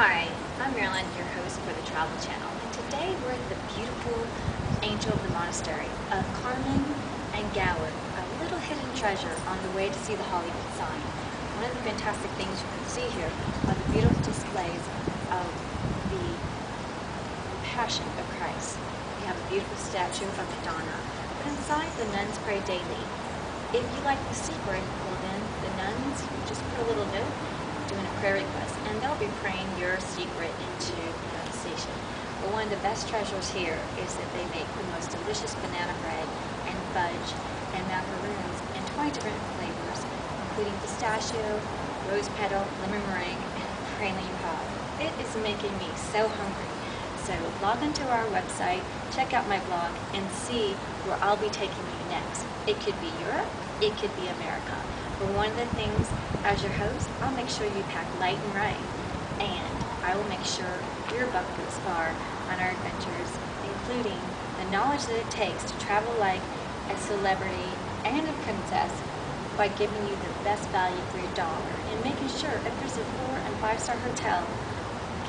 Hi, I'm Marilyn, your host for the Travel Channel, and today we're at the beautiful Angel of the Monastery of Carmen and Gower, a little hidden treasure on the way to see the Hollywood sign. One of the fantastic things you can see here are the beautiful displays of the Passion of Christ. We have a beautiful statue of Madonna, but inside the nuns pray daily. If you like the secret, well then the nuns just put a little note doing a prayer request, be praying your secret into manifestation. But one of the best treasures here is that they make the most delicious banana bread and fudge and macaroons in 20 different flavors, including pistachio, rose petal, lemon meringue, and praline pie. It is making me so hungry. So log into our website, check out my blog, and see where I'll be taking you next. It could be Europe, it could be America. But one of the things, as your host, I'll make sure you pack light and right. I will make sure your goes far on our adventures, including the knowledge that it takes to travel like a celebrity and a princess by giving you the best value for your dollar and making sure if there's a four and five star hotel,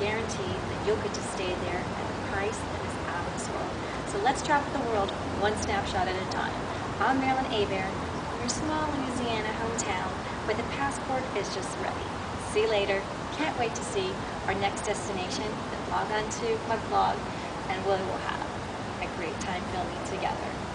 guaranteed that you'll get to stay there at a price that is out of this world. So let's travel the world one snapshot at a time. I'm Marilyn Abairn your small Louisiana hometown where the passport is just ready. See you later. Can't wait to see our next destination. Then log on to my blog and we will have a great time filming together.